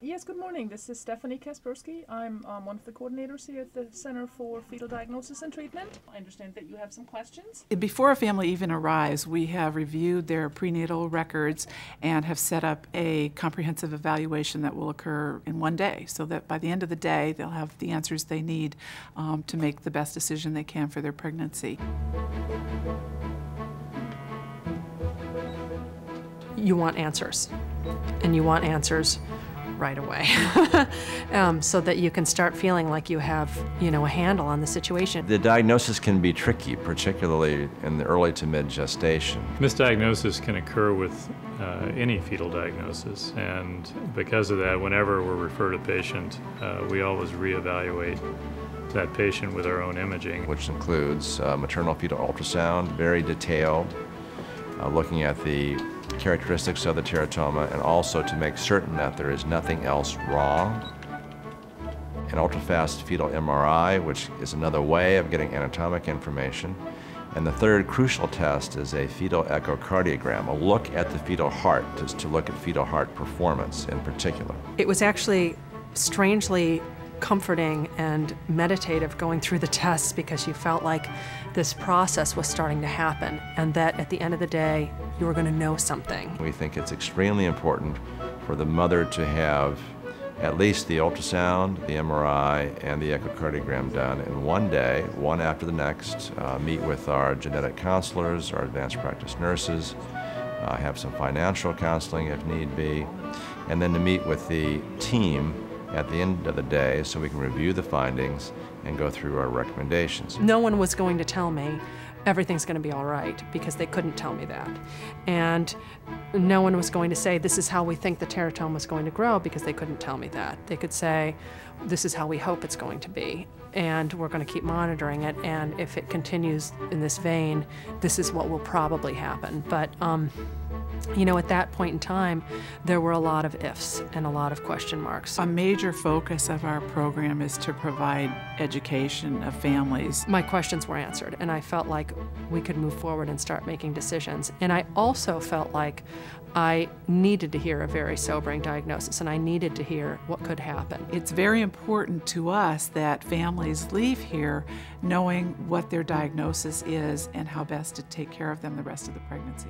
Yes, good morning. This is Stephanie Kaspersky. I'm um, one of the coordinators here at the Center for Fetal Diagnosis and Treatment. I understand that you have some questions. Before a family even arrives, we have reviewed their prenatal records and have set up a comprehensive evaluation that will occur in one day so that by the end of the day they'll have the answers they need um, to make the best decision they can for their pregnancy. You want answers, and you want answers right away um, so that you can start feeling like you have, you know, a handle on the situation. The diagnosis can be tricky, particularly in the early to mid gestation. Misdiagnosis can occur with uh, any fetal diagnosis, and because of that, whenever we're referred a patient, uh, we always reevaluate that patient with our own imaging. Which includes uh, maternal fetal ultrasound, very detailed, uh, looking at the characteristics of the teratoma and also to make certain that there is nothing else wrong. An ultrafast fetal MRI, which is another way of getting anatomic information. And the third crucial test is a fetal echocardiogram, a look at the fetal heart, just to look at fetal heart performance in particular. It was actually strangely comforting and meditative going through the tests because you felt like this process was starting to happen and that at the end of the day you were going to know something. We think it's extremely important for the mother to have at least the ultrasound, the MRI, and the echocardiogram done in one day, one after the next, uh, meet with our genetic counselors, our advanced practice nurses, uh, have some financial counseling if need be, and then to meet with the team at the end of the day so we can review the findings and go through our recommendations. No one was going to tell me everything's going to be all right because they couldn't tell me that. And no one was going to say this is how we think the teratoma is going to grow because they couldn't tell me that. They could say this is how we hope it's going to be and we're going to keep monitoring it and if it continues in this vein this is what will probably happen. But um, you know, at that point in time, there were a lot of ifs and a lot of question marks. A major focus of our program is to provide education of families. My questions were answered, and I felt like we could move forward and start making decisions. And I also felt like I needed to hear a very sobering diagnosis, and I needed to hear what could happen. It's very important to us that families leave here knowing what their diagnosis is and how best to take care of them the rest of the pregnancy.